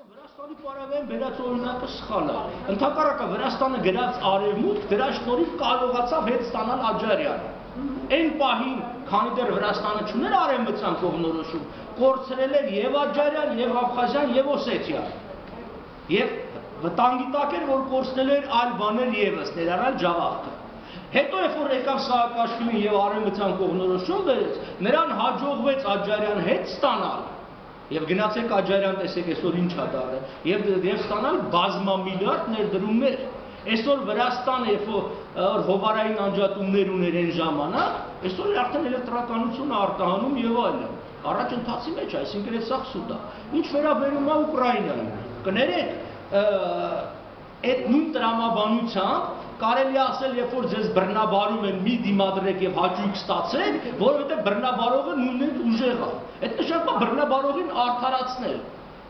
Վրաստանի պարավեն վերած օրինակը սխալ է։ Ընթակառակը Վրաստանը գրած արևմուտք դրա շնորհիվ կարողացավ հետ ստանալ Աջարյանը։ Այն պահին, քանի դեռ Վրաստանը չուներ արևմտյան կողմնորոշում, կորցրել էր եւ Աջարյան, եւ Աբխազյան, եւ Օսեթիան։ Եվ վտանգի տակ էր, որ կորցնել էր այլ բաներ եւս, ներառյալ Ջավախքը։ Հետո երբ որ եկավ Սահակաշվիլին եւ արևմտյան կողմնորոշում վերեց, նրան հաջողվեց Աջարյան հետ ստանալ Եվ գնացեք Աջարյան տեսեք այսօր ինչ ա դարը եւ եւ ստանալ բազմամիլիարդ ներդրումներ այսօր Վրաստանը երբ որ հովարային անջատումներ ուներ այն ժամանակ այսօր արդեն էլեկտրականություն արտահանում եւ այլն առաջ ընթացի մեջ այսինքն է սա սուտ է ինչ վերաբերում է Ուկրաինային կներեք այդ նույն տրամաբանությամբ կարելի ասել, երբ որ ձեզ բռնաբարում են մի դիմադրեք եւ հաճույք ստացեք, որովհետեւ բռնաբարողը նույնն ուժեղ է։ Այդ նշանակա բռնաբարողին արդարացնել։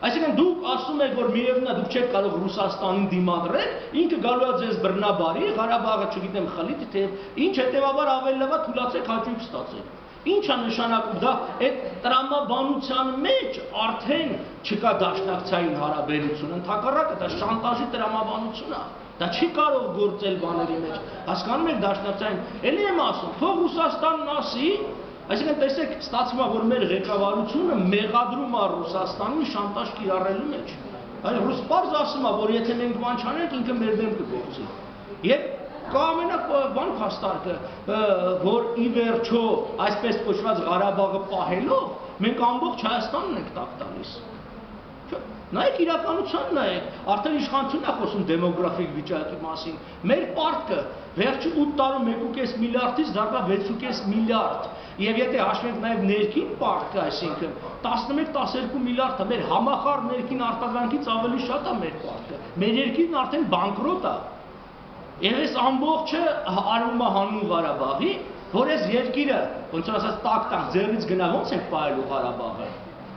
Այսինքն դուք ասում եք, որ է դուք չեք կարող Ռուսաստանին դիմադրել, ինքը գալու է ձեզ բռնաբարի, Ղարաբաղը, չգիտեմ, խլի, թե ինչ հետեւաբար ավելի լավ է թույլացեք հաճույք ստացեք։ Ինչ է նշանակում դա այդ տրամաբանության մեջ արդեն չկա դաշնակցային հարաբերություն, ընդհակառակը դա շանտաժի տրամաբանություն է։ Դա չի կարող գործել բաների մեջ։ Հասկանում եք դաշնակցային։ Էլի եմ ասում, թող Ռուսաստանն ասի, այսինքն տեսեք, ստացվում է, որ մեր ղեկավարությունը մեղադրում է Ռուսաստանին շանտաժ կիրառելու մեջ։ Այլ ռուս բարձ ասում է, որ եթե մենք բան չանենք, ինքը մեր դեմ կգործի։ Եվ կա ամենակ բան փաստարկը, որ ի վերջո այսպես կոչված Ղարաբաղը պահելով մենք ամբողջ Հայաստանն ենք տակ տալիս։ Նայեք իրականության նայեք, արդեն իշխանությունն է խոսում դեմոգրաֆիկ վիճակի մասին։ Մեր պարտքը վերջի 8 տարում 1.5 միլիարդից դառնա 6.5 միլիարդ։ Եվ եթե հաշվենք նաև ներքին պարտքը, այսինքն 11-12 միլիարդը մեր համախառ ներքին արտադրանքից ավելի շատ է մեր պարտքը։ Մեր երկիրն արդեն բանկրոտ է։ Եվ այս ամբողջը արվում է հանուն Ղարաբաղի, որ այս երկիրը, ոնց որ ասած, տակ-տակ ձեռից գնա ոնց ենք պահելու Ղարաբաղը։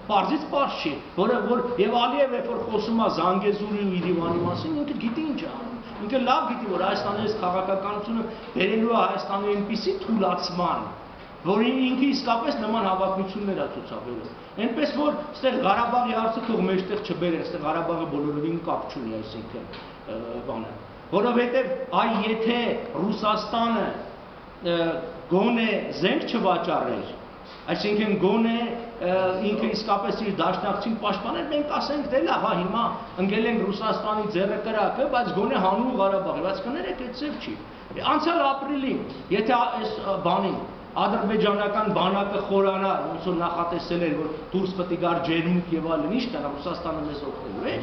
Պարզից պարզ չի, որը որ եւ Ալիև երբ որ խոսում է Զանգեզուրի ու Իրիվանի մասին, ինքը գիտի ինչ է անում։ Ինքը լավ գիտի, որ Հայաստանի այս քաղաքականությունը բերելու է Հայաստանի այնպիսի թուլացման, որին ինքը իսկապես նման հավակնություններ է ցուցաբերում։ Այնպես որ այստեղ Ղարաբաղի հարցը թող մեջտեղ չբերեն, այստեղ Ղարաբաղը բոլորովին կապ չունի, այսինքն բանը։ Որովհետև այ եթե Ռուսաստանը գոնե զենք չվաճառեր, այսինքն գոնե իսկապես իր դաշնակցին պաշտպաներ, մենք ասենք դե լավ, հա հիմա ընկել ենք Ռուսաստանի ձեռը կրակը, բայց գոնե հանուն Ղարաբաղի, բայց կներեք այդ ծև չի։ Անցյալ ապրիլին, եթե այս բանին ադրբեջանական բանակը խորանա, ոնց որ նախատեսել էր, որ դուրս պետք է գար ջերմուկ եւ այլն, ի՞նչ կա Ռուսաստանը մեզ օգնելու է։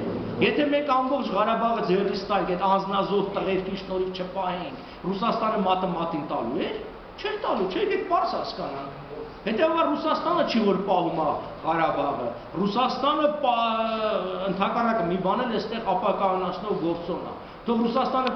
Եթե մենք ամբողջ Ղարաբաղը ձեռից տանք, այդ անznազով տղերքի շնորհիվ չպահենք, Ռուսաստանը մատը մատին տալու է, չէր տալու, չէ, եկեք բարձ հասկանանք։ Հետևաբար Ռուսաստանը չի որ պահում է Ղարաբաղը։ Ռուսաստանը ընդհակառակը մի բան էլ էստեղ ապականացնող գործոն է։ Թող Ռուսաստանը